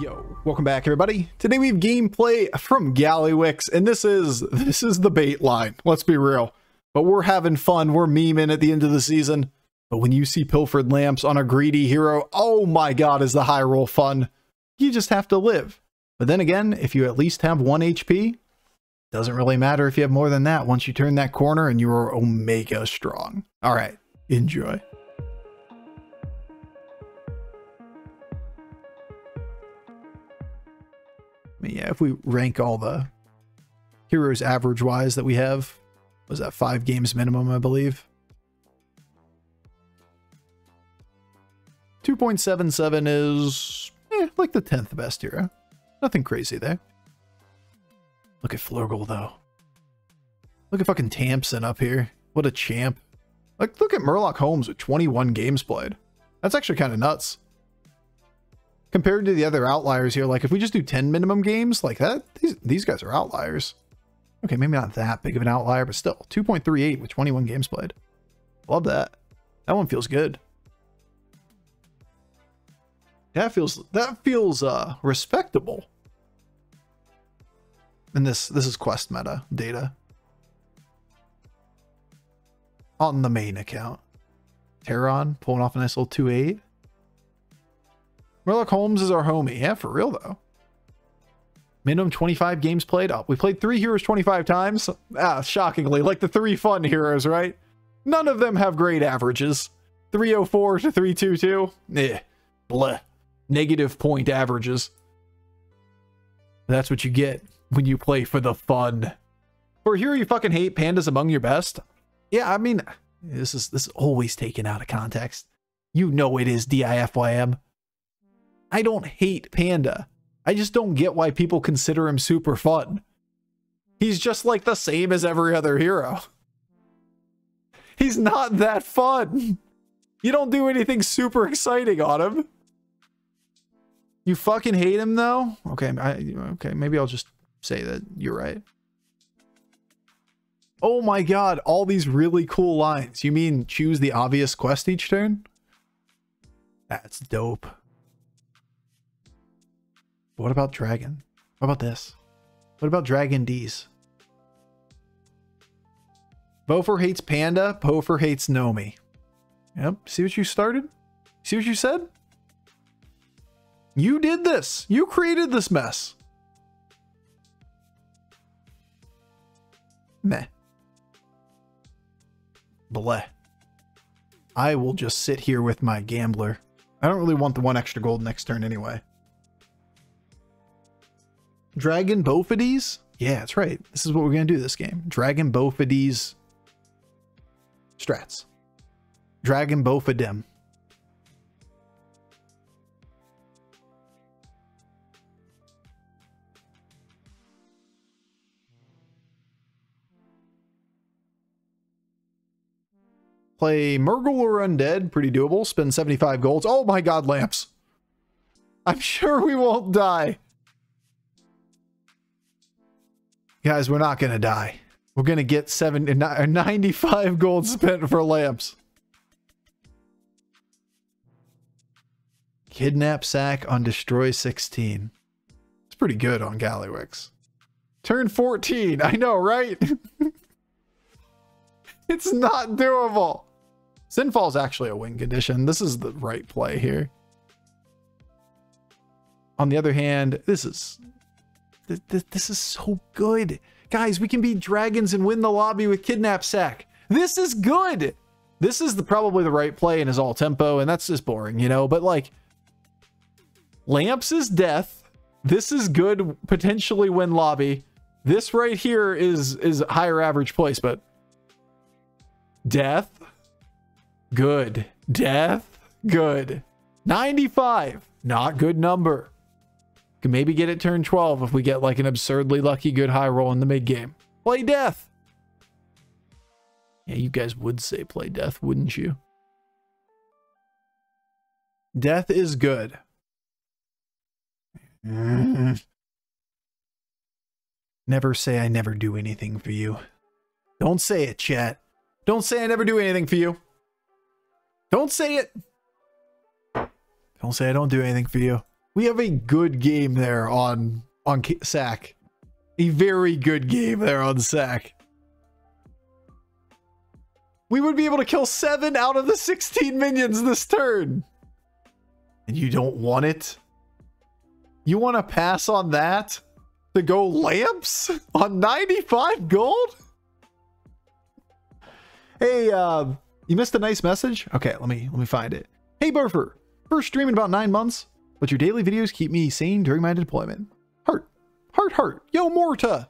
Yo, welcome back everybody. Today we have gameplay from Gallywix, and this is this is the bait line. Let's be real. But we're having fun, we're memeing at the end of the season. But when you see pilfered lamps on a greedy hero, oh my god, is the high roll fun. You just have to live. But then again, if you at least have 1 HP, doesn't really matter if you have more than that once you turn that corner and you are omega strong. Alright, enjoy. I mean, yeah, if we rank all the heroes average wise that we have, was that five games minimum, I believe? 2.77 is eh, like the 10th best hero. Nothing crazy there. Look at Flurgl, though. Look at fucking Tamsin up here. What a champ. Like, look at Murloc Holmes with 21 games played. That's actually kind of nuts compared to the other outliers here, like if we just do 10 minimum games like that, these, these guys are outliers. Okay, maybe not that big of an outlier, but still 2.38 with 21 games played. Love that. That one feels good. That feels that feels uh respectable. And this this is quest meta data. On the main account. Terron pulling off a nice little 2-8. Murloc Holmes is our homie. Yeah, for real though. Minimum 25 games played. Oh, we played three heroes 25 times. Ah, shockingly, like the three fun heroes, right? None of them have great averages. 304 to 322. Eh, bleh. Negative point averages. That's what you get when you play for the fun. For a hero you fucking hate, Panda's among your best. Yeah, I mean, this is this is always taken out of context. You know it is DIFYM. I don't hate Panda. I just don't get why people consider him super fun. He's just like the same as every other hero. He's not that fun. You don't do anything super exciting on him. You fucking hate him though? Okay, I, okay, maybe I'll just say that you're right. Oh my god, all these really cool lines. You mean choose the obvious quest each turn? That's dope. What about Dragon? What about this? What about Dragon D's? Bofur hates Panda. Bofur hates Nomi. Yep. See what you started? See what you said? You did this. You created this mess. Meh. Bleh. I will just sit here with my gambler. I don't really want the one extra gold next turn anyway. Dragon Bofides? Yeah, that's right. This is what we're going to do this game. Dragon Bofides strats. Dragon Bophadim. Play Murgle or Undead, pretty doable. Spend 75 golds. Oh my god, lamps. I'm sure we won't die. Guys, we're not going to die. We're going to get seven, 95 gold spent for lamps. Kidnap sack on destroy 16. It's pretty good on Gallywix. Turn 14. I know, right? it's not doable. Sinfall is actually a win condition. This is the right play here. On the other hand, this is this, this, is so good. Guys, we can beat dragons and win the lobby with Kidnap Sack. This is good. This is the probably the right play and is all tempo, and that's just boring, you know? But like, Lamps is death. This is good, potentially win lobby. This right here is is higher average place, but death, good. Death, good. 95, not good number. Can maybe get it turn 12 if we get like an absurdly lucky good high roll in the mid game. Play death. Yeah, you guys would say play death, wouldn't you? Death is good. Never say I never do anything for you. Don't say it, chat. Don't say I never do anything for you. Don't say it. Don't say I don't do anything for you. We have a good game there on on sack. A very good game there on sack. We would be able to kill seven out of the 16 minions this turn. And you don't want it? You want to pass on that? To go lamps on 95 gold? Hey, uh, you missed a nice message? Okay, let me let me find it. Hey Bofur, first stream in about nine months, but your daily videos keep me sane during my deployment. Heart, heart, heart. Yo, Morta.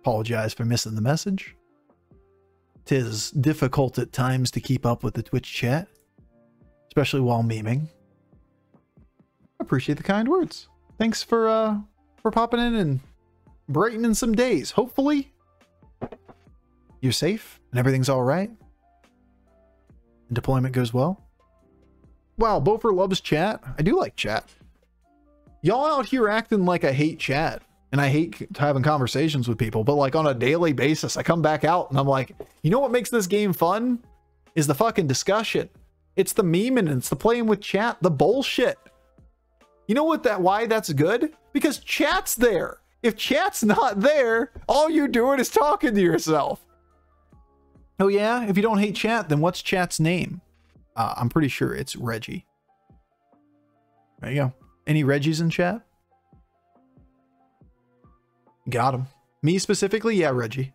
Apologize for missing the message. Tis difficult at times to keep up with the Twitch chat, especially while memeing. Appreciate the kind words. Thanks for uh for popping in and brightening some days. Hopefully, you're safe and everything's all right. And deployment goes well. Wow, Bofur loves chat. I do like chat. Y'all out here acting like I hate chat and I hate having conversations with people, but like on a daily basis, I come back out and I'm like, you know what makes this game fun? Is the fucking discussion. It's the meme and it's the playing with chat, the bullshit. You know what that why that's good? Because chat's there. If chat's not there, all you're doing is talking to yourself. Oh yeah, if you don't hate chat, then what's chat's name? Uh, I'm pretty sure it's Reggie. There you go. Any Reggies in chat? Got him. Me specifically? Yeah, Reggie.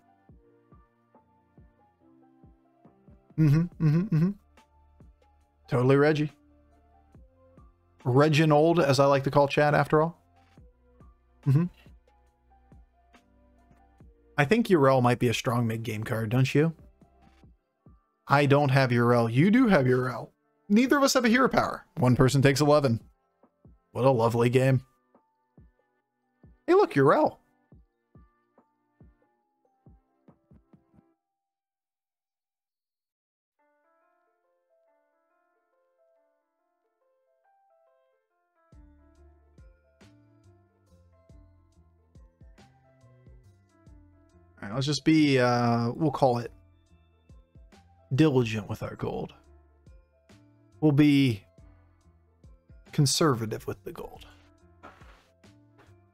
Mm-hmm, mm-hmm, mm-hmm. Totally Reggie. Reginald, as I like to call Chad after all. Mm-hmm. I think Yrel might be a strong mid-game card, don't you? I don't have Yrel. You do have Yrel. Neither of us have a hero power. One person takes 11. What a lovely game. Hey, look, Yrel. All right, let's just be, uh, we'll call it diligent with our gold. We'll be conservative with the gold.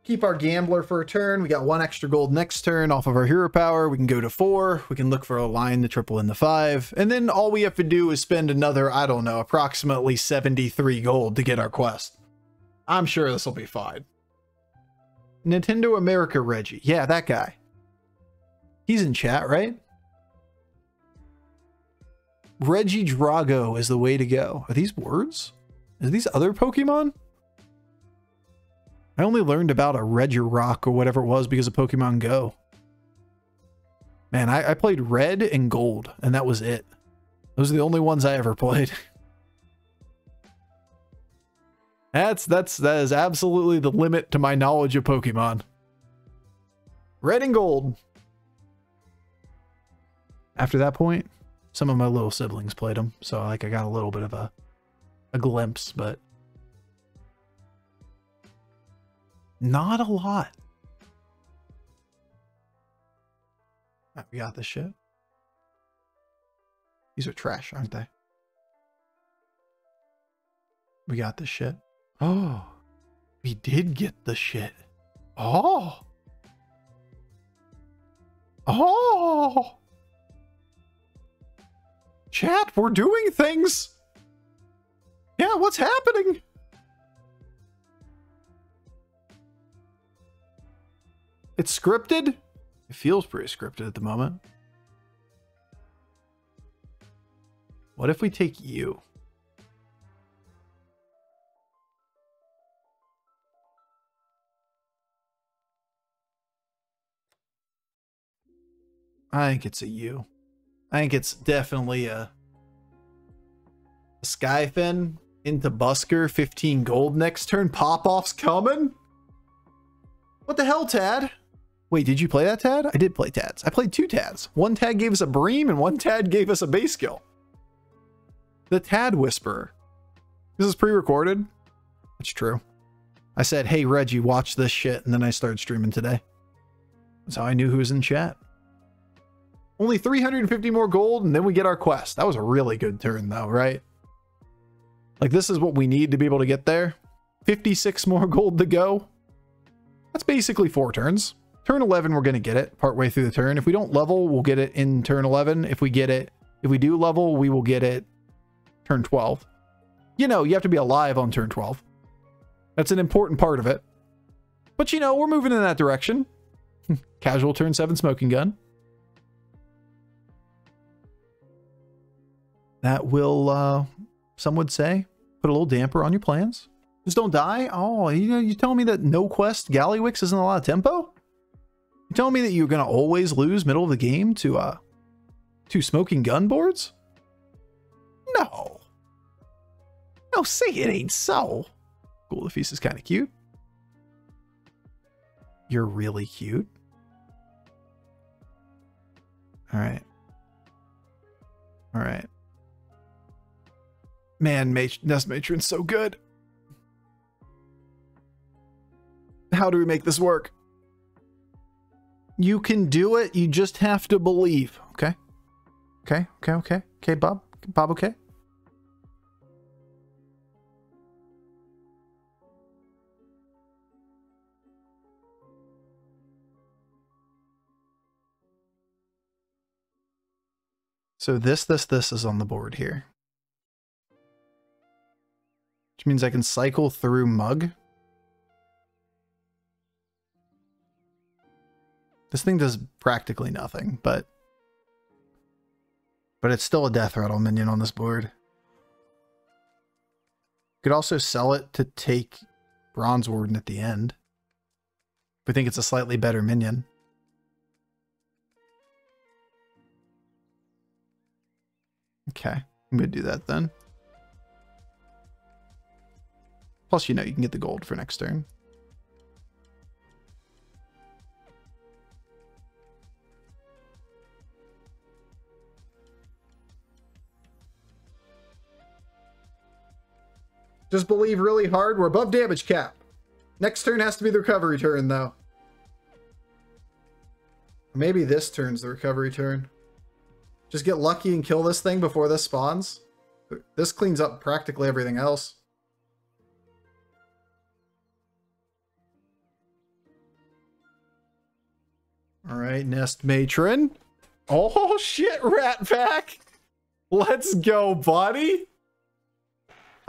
Keep our gambler for a turn. We got one extra gold next turn off of our hero power. We can go to four. We can look for a line the triple and the five. And then all we have to do is spend another, I don't know, approximately 73 gold to get our quest. I'm sure this will be fine. Nintendo America Reggie. Yeah, that guy. He's in chat, right? Regidrago is the way to go. Are these words? Are these other Pokemon? I only learned about a Regirock or whatever it was because of Pokemon Go. Man, I, I played Red and Gold, and that was it. Those are the only ones I ever played. that's that's that is absolutely the limit to my knowledge of Pokemon. Red and Gold. After that point, some of my little siblings played them, so like I got a little bit of a a glimpse, but not a lot. Oh, right, we got this shit. These are trash, aren't they? We got this shit. Oh, we did get the shit. Oh. Oh. Chat, we're doing things. Yeah, what's happening? It's scripted? It feels pretty scripted at the moment. What if we take you? I think it's a you. I think it's definitely a, a Skyfin into Busker, 15 gold next turn. Pop-off's coming? What the hell, Tad? Wait, did you play that Tad? I did play Tads. I played two Tads. One Tad gave us a Bream and one Tad gave us a base skill. The Tad Whisperer. This is pre-recorded. That's true. I said, hey, Reggie, watch this shit. And then I started streaming today. That's how I knew who was in chat. Only 350 more gold, and then we get our quest. That was a really good turn, though, right? Like, this is what we need to be able to get there. 56 more gold to go. That's basically four turns. Turn 11, we're going to get it partway through the turn. If we don't level, we'll get it in turn 11. If we get it, if we do level, we will get it turn 12. You know, you have to be alive on turn 12. That's an important part of it. But you know, we're moving in that direction. Casual turn 7 smoking gun. That will, uh, some would say, put a little damper on your plans. Just don't die? Oh, you know, you telling me that no quest Gallywix isn't a lot of tempo? You telling me that you're gonna always lose middle of the game to uh to smoking gun boards? No. No, say it ain't so. Cool, the feast is kind of cute. You're really cute. All right. All right. Man, Nest Matron's so good. How do we make this work? You can do it. You just have to believe. Okay. Okay. Okay. Okay. Okay, Bob. Bob, okay? So this, this, this is on the board here. Which means I can cycle through Mug. This thing does practically nothing, but but it's still a death rattle minion on this board. Could also sell it to take Bronze Warden at the end. We think it's a slightly better minion. Okay, I'm gonna do that then. Plus, you know, you can get the gold for next turn. Just believe really hard. We're above damage cap. Next turn has to be the recovery turn, though. Maybe this turn's the recovery turn. Just get lucky and kill this thing before this spawns. This cleans up practically everything else. All right, Nest Matron. Oh, shit, Rat Pack. Let's go, buddy.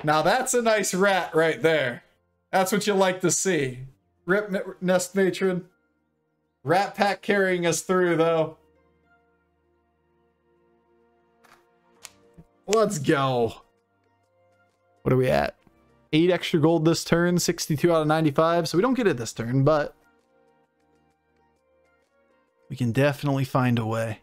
Now that's a nice rat right there. That's what you like to see. Rip Nest Matron. Rat Pack carrying us through, though. Let's go. What are we at? 8 extra gold this turn, 62 out of 95. So we don't get it this turn, but we can definitely find a way.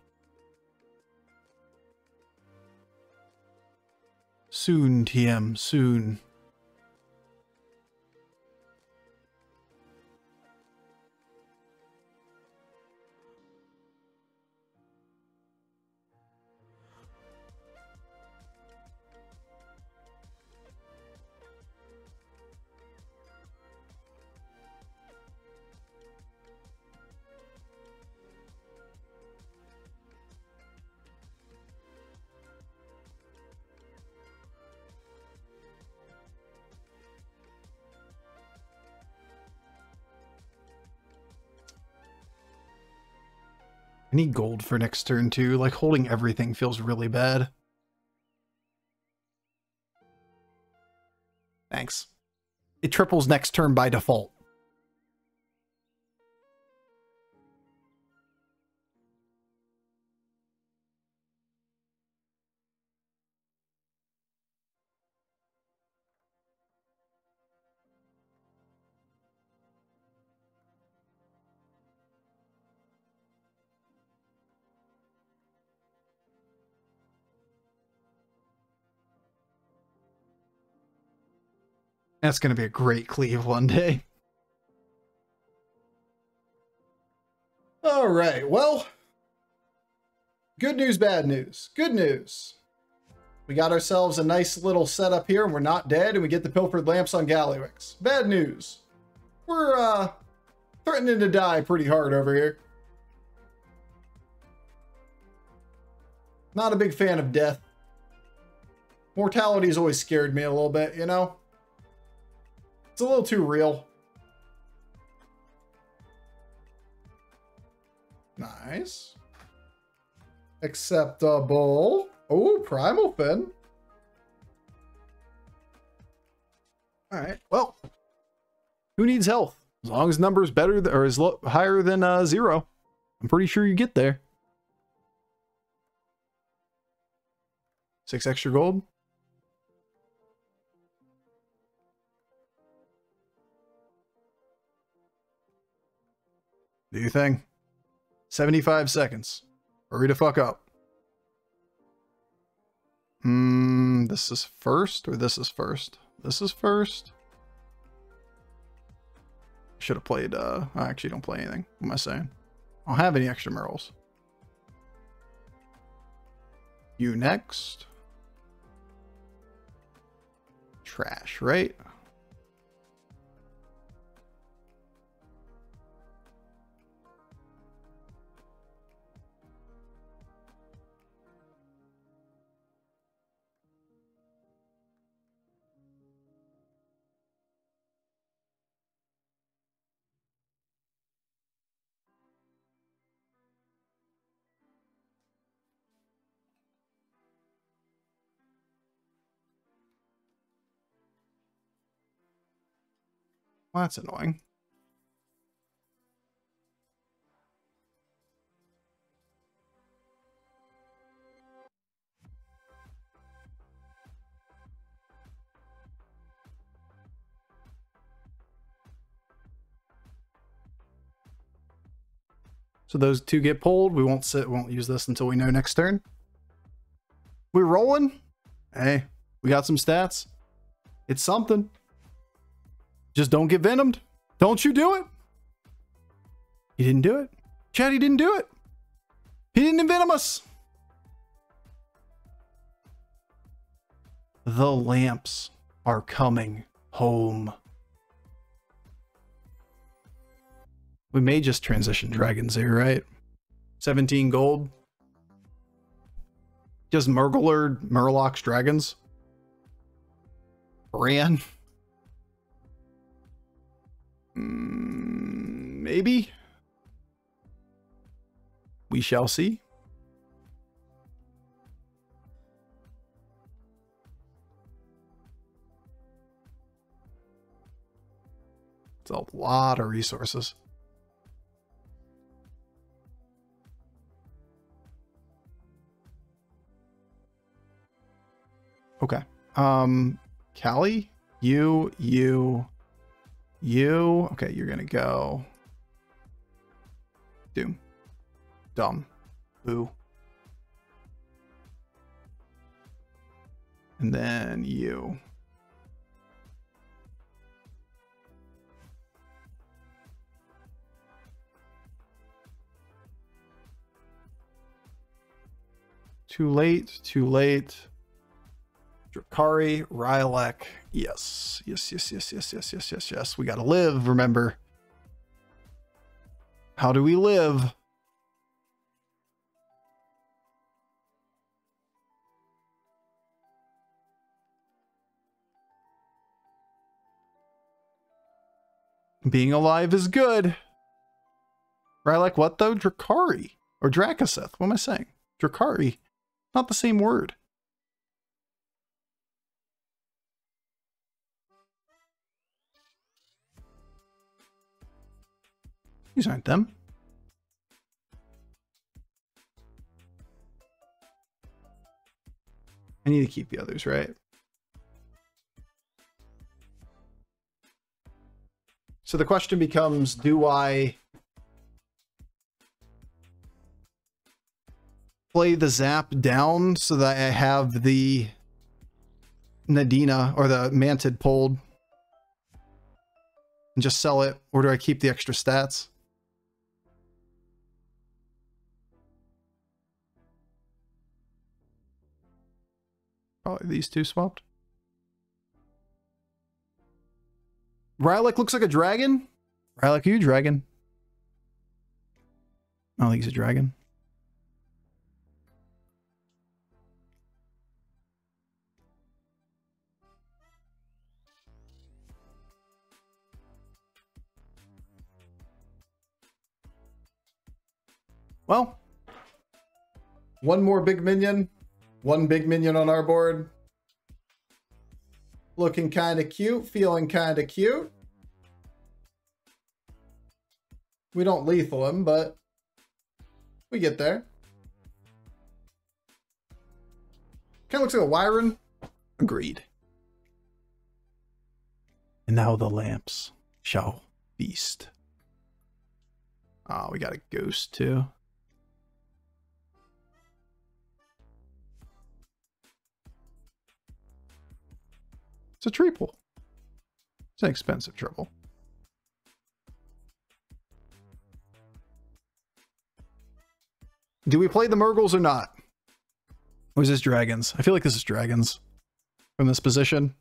Soon, TM, soon. I need gold for next turn too. Like holding everything feels really bad. Thanks. It triples next turn by default. That's going to be a great cleave one day. All right, well, good news, bad news. Good news. We got ourselves a nice little setup here and we're not dead and we get the pilfered lamps on Gallywix. Bad news. We're uh, threatening to die pretty hard over here. Not a big fan of death. Mortality has always scared me a little bit, you know? It's a little too real. Nice. Acceptable. Oh, Primal Fin. All right. Well, who needs health? As long as number's better or is higher than uh, zero, I'm pretty sure you get there. Six extra gold. Do you think? 75 seconds. Hurry to fuck up. Hmm, this is first or this is first? This is first. Should have played, uh, I actually don't play anything. What am I saying? I don't have any extra murals. You next. Trash, right? Well, that's annoying. So those two get pulled. We won't sit, won't use this until we know next turn. We're rolling? Hey, we got some stats. It's something. Just don't get venomed. Don't you do it. He didn't do it. Chad, he didn't do it. He didn't envenom us. The lamps are coming home. We may just transition dragons here, right? 17 gold. Just Murgler, Murlocs, dragons. Ran. Mm, maybe. We shall see. It's a lot of resources. Okay. Um, Callie, you, you, you. Okay, you're gonna go. Doom. Dumb. Boo. And then you. Too late, too late. Drakari, Rylak. Yes. Yes, yes, yes, yes, yes, yes, yes, yes. We gotta live, remember. How do we live? Being alive is good. Rylak, what though? Drakari. Or Drakaseth. What am I saying? Drakari. Not the same word. These aren't them. I need to keep the others, right? So the question becomes, do I play the zap down so that I have the Nadina or the Mantid pulled and just sell it, or do I keep the extra stats? probably these two swapped. Rylak looks like a dragon. Rylak, are you dragon? I don't think he's a dragon. Well, one more big minion. One big minion on our board. Looking kind of cute, feeling kind of cute. We don't lethal him, but we get there. Kind of looks like a Wyron. Agreed. And now the lamps shall feast. Oh, we got a ghost too. It's a triple. It's an expensive triple. Do we play the Murgles or not? Or is this Dragons? I feel like this is Dragons from this position.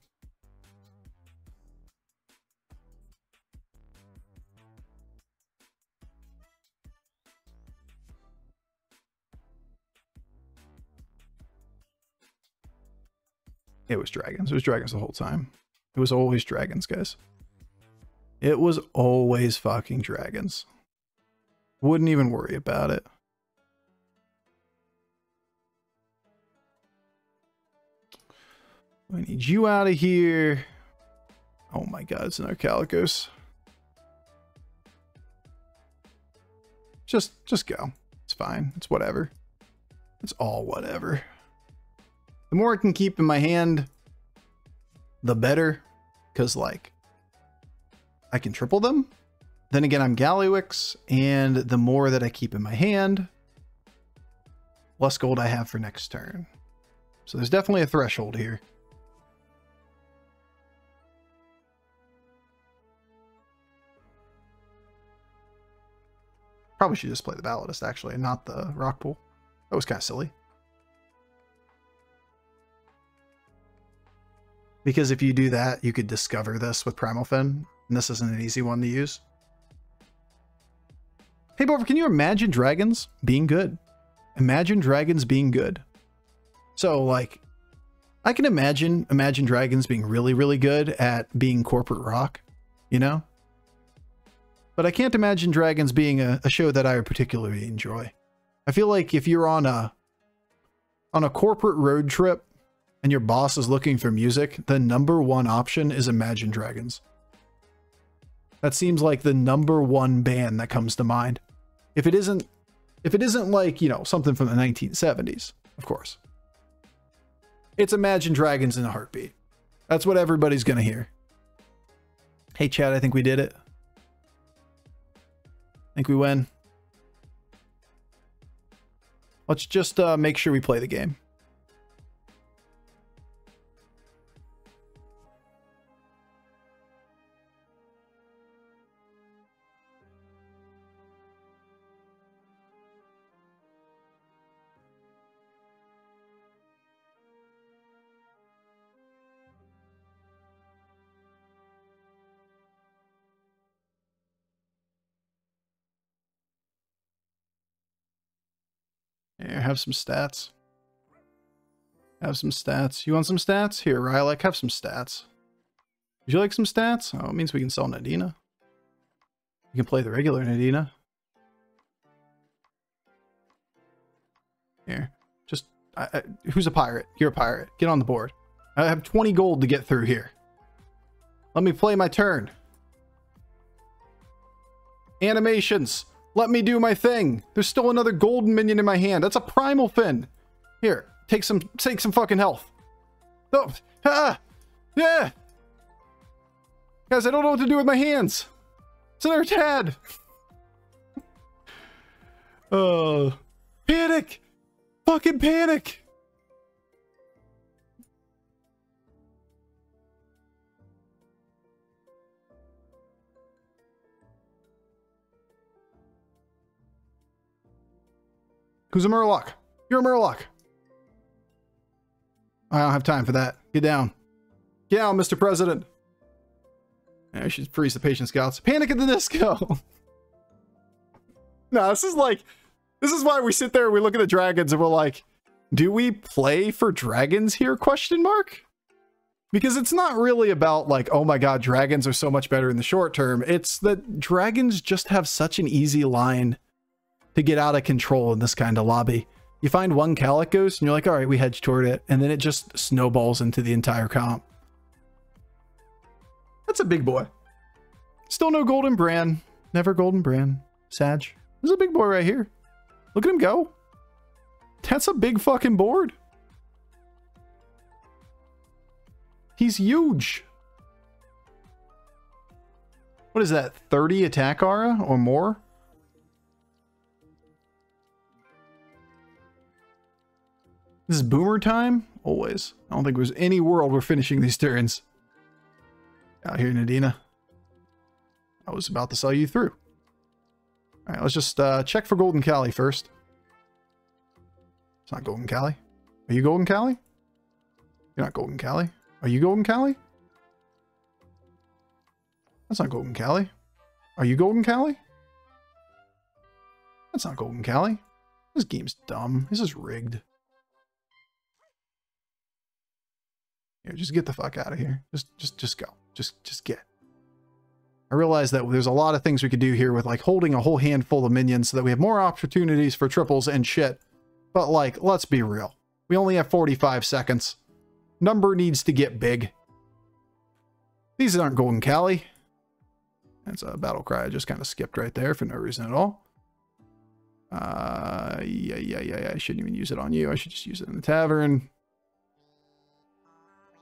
It was dragons. It was dragons the whole time. It was always dragons, guys. It was always fucking dragons. Wouldn't even worry about it. I need you out of here. Oh my god, it's another Kalecgos. Just, just go. It's fine. It's whatever. It's all whatever. The more I can keep in my hand, the better. Because, like, I can triple them. Then again, I'm Gallywix, and the more that I keep in my hand, less gold I have for next turn. So there's definitely a threshold here. Probably should just play the Balladist, actually, and not the Rock Pool. That was kind of silly. Because if you do that, you could discover this with Primal Fin, and this isn't an easy one to use. Hey, Bofur, can you imagine dragons being good? Imagine dragons being good. So, like, I can imagine Imagine Dragons being really, really good at being corporate rock, you know? But I can't imagine Dragons being a, a show that I would particularly enjoy. I feel like if you're on a on a corporate road trip and your boss is looking for music, the number one option is Imagine Dragons. That seems like the number one band that comes to mind. If it isn't if it isn't like, you know, something from the 1970s, of course. It's Imagine Dragons in a heartbeat. That's what everybody's going to hear. Hey Chad, I think we did it. I think we win. Let's just uh, make sure we play the game. Have some stats. Have some stats. You want some stats? Here, Rylak, have some stats. Would you like some stats? Oh, it means we can sell Nadina. You can play the regular Nadina. Here, just, I, I, who's a pirate? You're a pirate. Get on the board. I have 20 gold to get through here. Let me play my turn. Animations. Let me do my thing. There's still another golden minion in my hand. That's a primal fin. Here, take some take some fucking health. Oh, ah, yeah. Guys, I don't know what to do with my hands. It's another tad. Oh, uh, panic. Fucking panic. Who's a Murloc? You're a Murloc. I don't have time for that. Get down. Get down, Mr. President. I should freeze the patient scouts. Panic at the disco. no, this is like, this is why we sit there and we look at the dragons and we're like, do we play for dragons here? Question mark. Because it's not really about like, oh my god, dragons are so much better in the short term. It's that dragons just have such an easy line to get out of control in this kind of lobby. You find one Kalecgos and you're like, all right, we hedge toward it. And then it just snowballs into the entire comp. That's a big boy. Still no Golden Brann. Never Golden Brann. Sag. This is a big boy right here. Look at him go. That's a big fucking board. He's huge. What is that? 30 attack aura or more? This is boomer time? Always. I don't think there's any world we're finishing these turns. Out here, Nadina. I was about to sell you through. Alright, let's just uh, check for Golden Cali first. It's not Golden Cali. Are you Golden Cali? You're not Golden Cali. Are you Golden Cali? That's not Golden Cali. Are you Golden Cali? That's not Golden Cali. This game's dumb. This is rigged. Here, just get the fuck out of here. Just, just, just go. Just, just get. I realize that there's a lot of things we could do here with like holding a whole handful of minions so that we have more opportunities for triples and shit. But like, let's be real. We only have 45 seconds. Number needs to get big. These aren't Golden Cali. That's a battle cry I just kind of skipped right there for no reason at all. Uh, yeah, yeah, yeah, yeah. I shouldn't even use it on you. I should just use it in the tavern.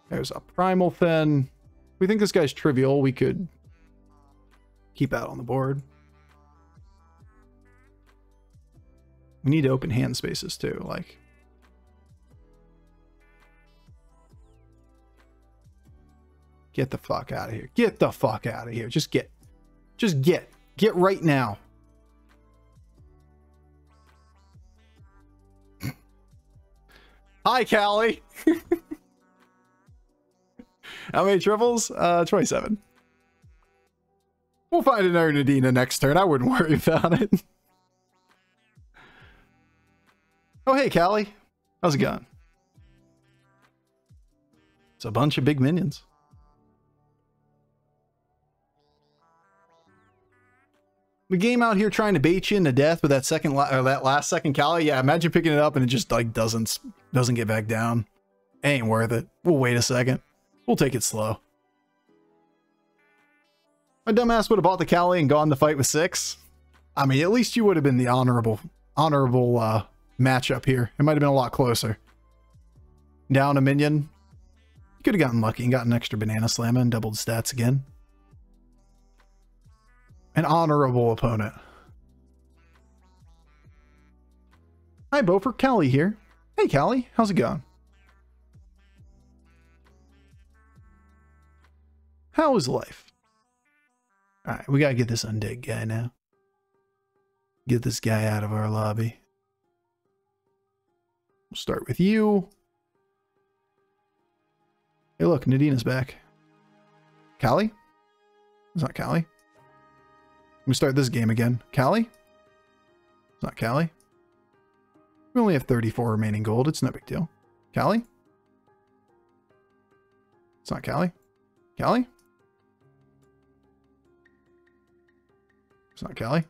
There's a primal fin. We think this guy's trivial. We could keep that on the board. We need to open hand spaces too, like. Get the fuck out of here. Get the fuck out of here. Just get. Just get. Get right now. Hi, Callie. How many triples? Uh, 27. We'll find an Nadina next turn. I wouldn't worry about it. oh, hey, Callie. How's it going? It's a bunch of big minions. The game out here trying to bait you into death with that second or that last second Cali. Yeah, imagine picking it up and it just like doesn't doesn't get back down. Ain't worth it. We'll wait a second. We'll take it slow. My dumbass would have bought the Cali and gone to fight with six. I mean, at least you would have been the honorable, honorable uh, matchup here. It might have been a lot closer. Down a minion. You could have gotten lucky and gotten an extra banana slam and doubled stats again. An honorable opponent. Hi, Bofur. Callie here. Hey, Callie. How's it going? How is life? All right, we got to get this undead guy now. Get this guy out of our lobby. We'll start with you. Hey, look, Nadina's back. Callie? It's not Callie. Let me start this game again. Callie? It's not Callie. We only have 34 remaining gold. It's no big deal. Callie? It's not Callie. Callie? It's not Kelly.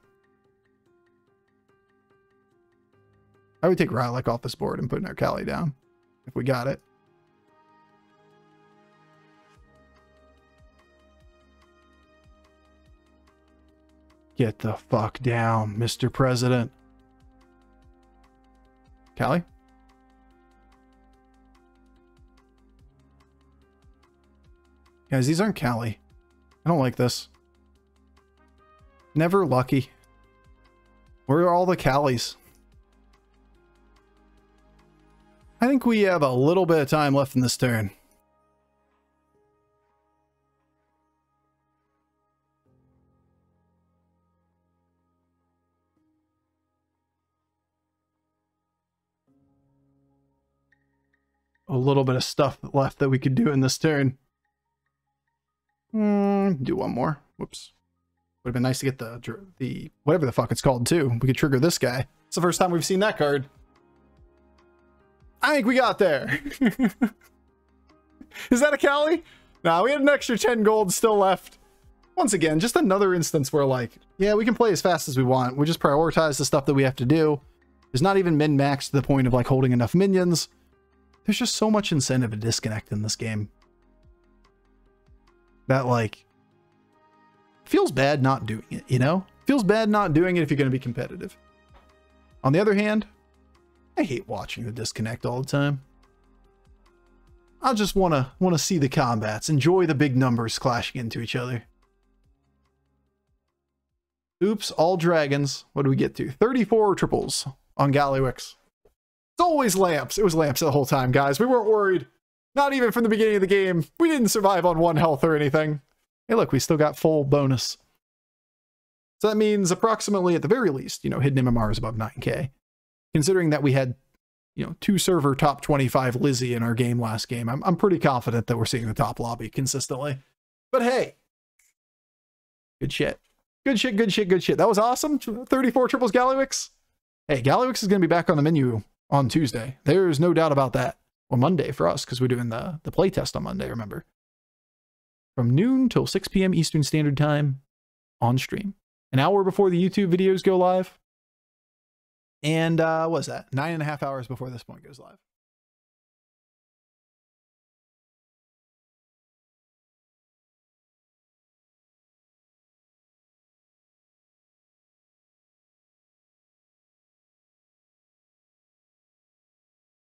I would take Rylak off this board and put our Cali down. If we got it. Get the fuck down, Mr. President. Callie? Guys, these aren't Callie. I don't like this. Never lucky. Where are all the Callies? I think we have a little bit of time left in this turn. A little bit of stuff left that we could do in this turn. Mm, do one more. Whoops. Would have been nice to get the the whatever the fuck it's called too. We could trigger this guy. It's the first time we've seen that card. I think we got there. Is that a Cali? Nah, we had an extra 10 gold still left. once again, just another instance where like, yeah, we can play as fast as we want. We just prioritize the stuff that we have to do. There's not even min-max to the point of like holding enough minions. There's just so much incentive to disconnect in this game. That like feels bad not doing it, you know? Feels bad not doing it if you're going to be competitive. On the other hand, I hate watching the disconnect all the time. I just want to want to see the combats, enjoy the big numbers clashing into each other. Oops, all dragons. What do we get to? 34 triples on Gallywix. It's always lamps. It was lamps the whole time, guys. We weren't worried. Not even from the beginning of the game. We didn't survive on one health or anything. Hey, look, we still got full bonus. So that means approximately, at the very least, you know, hidden MMR is above 9k. Considering that we had, you know, two server top 25 Lizzie in our game last game, I'm, I'm pretty confident that we're seeing the top lobby consistently. But hey, good shit. Good shit, good shit, good shit. That was awesome. 34 triples Gallywix. Hey, Gallywix is going to be back on the menu on Tuesday. There's no doubt about that. Well, Monday for us, because we're doing the, the playtest on Monday, remember? From noon till 6 p.m. Eastern Standard Time on stream. An hour before the YouTube videos go live. And uh, what's that? Nine and a half hours before this point goes live.